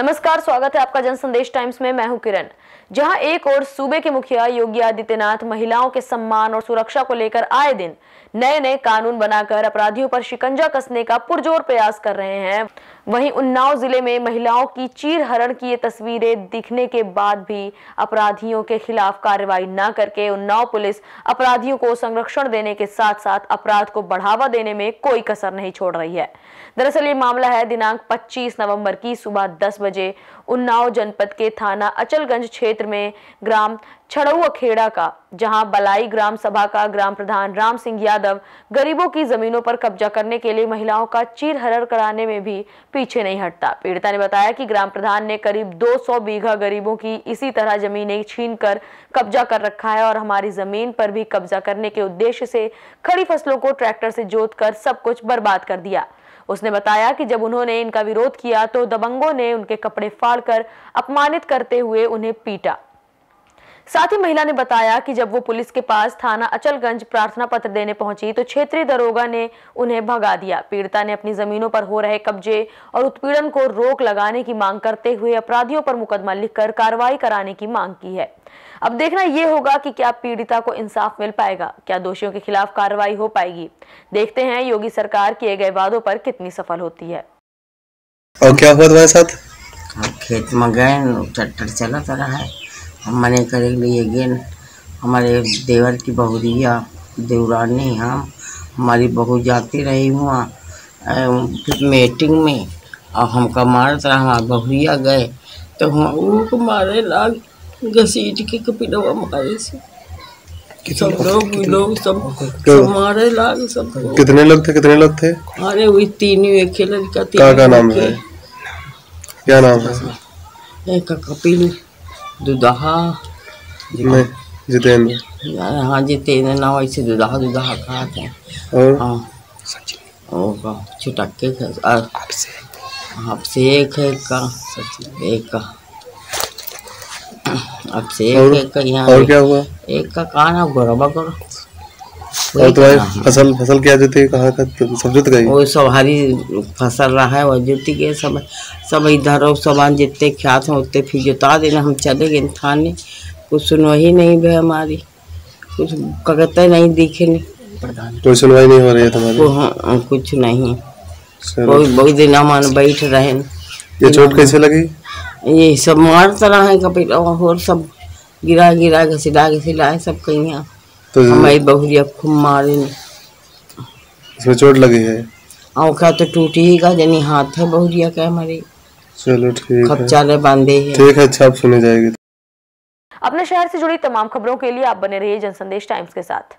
नमस्कार, स्वागत है आपका जन संदेश टाइम्स में। मैं हूँ किरण। जहाँ एक और सूबे के मुखिया योगी आदित्यनाथ महिलाओं के सम्मान और सुरक्षा को लेकर आए दिन नए नए कानून बनाकर अपराधियों पर शिकंजा कसने का पुरजोर प्रयास कर रहे हैं, वहीं उन्नाव ज़िले में महिलाओं की चीर हरण की ये तस्वीरें दिखने के बाद भी अपराधियों के खिलाफ कार्रवाई न करके उन्नाव पुलिस अपराधियों को संरक्षण देने के साथ साथ अपराध को बढ़ावा देने में कोई कसर नहीं छोड़ रही है। दरअसल ये मामला है दिनांक 25 नवंबर की सुबह 10 बजे उन्नाव जनपद के थाना अचलगंज क्षेत्र में ग्राम छड़ऊ का, जहाँ बलाई ग्राम सभा का ग्राम प्रधान राम सिंह यादव गरीबों की जमीनों पर कब्जा करने के लिए महिलाओं का चीर हरण कराने में भी पीछे नहीं हटता। पीड़िता ने बताया कि ग्राम प्रधान ने करीब 200 बीघा गरीबों की इसी तरह जमीनें छीन कर कब्जा कर रखा है और हमारी ज़मीन पर भी कब्जा करने के उद्देश्य से खड़ी फ़सलों को ट्रैक्टर से जोत सब कुछ बर्बाद कर दिया। उसने बताया कि जब उन्होंने इनका विरोध किया तो दबंगों ने उनके कपड़े फाड़कर अपमानित करते हुए उन्हें पीटा। साथ ही महिला ने बताया कि जब वो पुलिस के पास थाना अचलगंज प्रार्थना पत्र देने पहुँची तो क्षेत्रीय दरोगा ने उन्हें भगा दिया। पीड़िता ने अपनी जमीनों पर हो रहे कब्जे और उत्पीड़न को रोक लगाने की मांग करते हुए अपराधियों पर मुकदमा लिखकर कार्रवाई कराने की मांग की है। अब देखना यह होगा कि क्या पीड़िता को इंसाफ मिल पाएगा क्या दोषियों के खिलाफ कार्रवाई हो पाएगी। देखते हैं योगी सरकार किए गए वादों पर कितनी सफल होती है। और क्या हुआ तुम्हारे साथ? खेत में गए ट्रैक्टर चला तो रहा है। मने करे लिए गेन हमारे देवर की बहुरिया देवरानी हम हमारी बहू जाती रही हुआ मीटिंग में और हमका मारत रहा हमारे बहुरिया गए तो हम वो मारे लाग घसीट के कपिलवा मारे से। सब लोग लोग सब सब मारे लाग सब कितने लोग थे कितने लोग थे? अरे वही तीन ही एक लड़का क्या क्या नाम है? क्या नाम है? एक का कपिल दुदहा। मैं जितेंद्र। हाँ जितेंद्र ना वैसे दुदहा दुदहा कहा था और? हाँ। छुटक्के का आपसे एक है का सचिन एक का आपसे एक है का यहाँ और क्या हुआ? एक का कहा ना गौरबा करो और तुम्हारी फ़सल फ़सल क्या जो थी कहाँ का सब जुत गई वो सब हरी फ़सल रहा है वो जुती के सब सब इधर और सामान जितने ख्यात हैं उतने फिर जुता देना हम चले गए थाने कुछ सुनवाई नहीं भे हमारी। कुछ कगते नहीं दिखे नहीं। कोई सुनवाई नहीं हो रही है तुम्हारी? को हाँ, कुछ नहीं। कोई बहुत दिन हम बैठ रहे ये चोट कैसे लगी? ये सब मारता रहे कपिल और सब गिरा गिरा घसीला घसीला सब कहीं। तो हमारी बहुरिया खूब मारे इसमें चोट लगी है? औखा तो टूट ही का यानी हाथ है बहुरिया का हमारी? चलो ठीक है। चाले ले बांधे है। ठीक है अच्छा अब सुने जाएगी। अपने शहर से जुड़ी तमाम खबरों के लिए आप बने रहिए जनसंदेश टाइम्स के साथ।